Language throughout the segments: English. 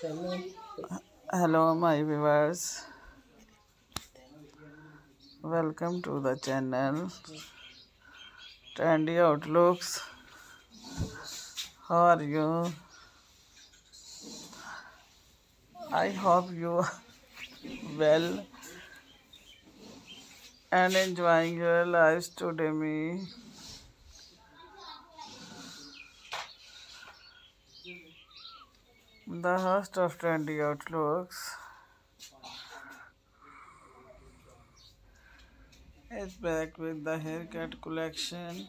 Hello, my viewers. Welcome to the channel Trendy Outlooks. How are you? I hope you are well and enjoying your lives today, me. The host of Trendy Outlooks. Is back with the haircut collection.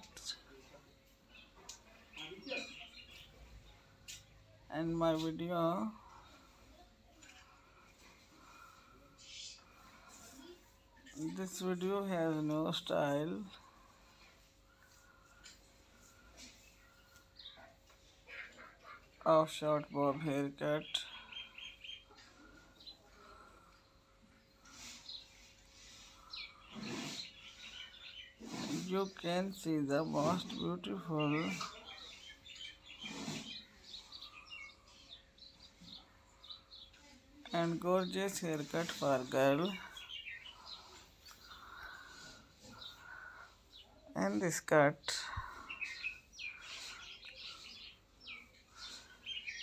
And my video. This video has no style of short bob haircut. You can see the most beautiful and gorgeous haircut for girl. And this cut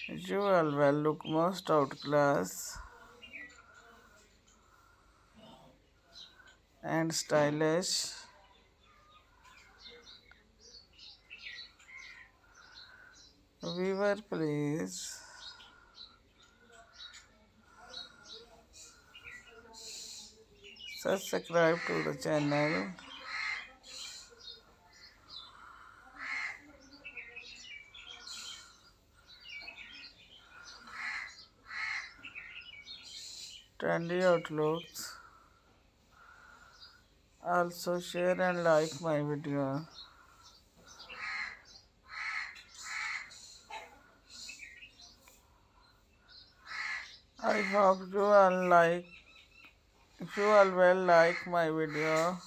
You will look most outclass and stylish. Viewer, please. Subscribe to the channel. Trendy outlooks. Also share and like my video. I hope you all like if you all will like my video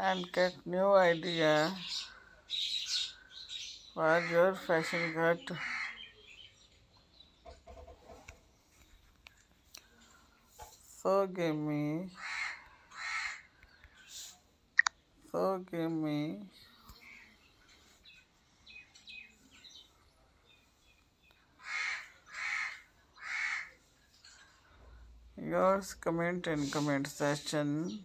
and get new idea for your fashion cut. So give me, so give me yours comment in comment section